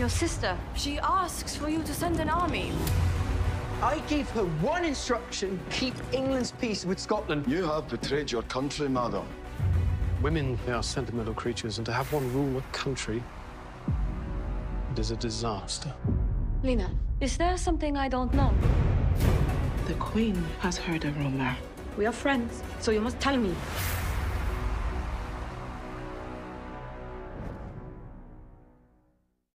Your sister, she asks for you to send an army. I gave her one instruction keep England's peace with Scotland. You have betrayed your country, madam. Women, they are sentimental creatures, and to have one rule a country, it is a disaster. Lina, is there something I don't know? The Queen has heard a rumor. We are friends, so you must tell me.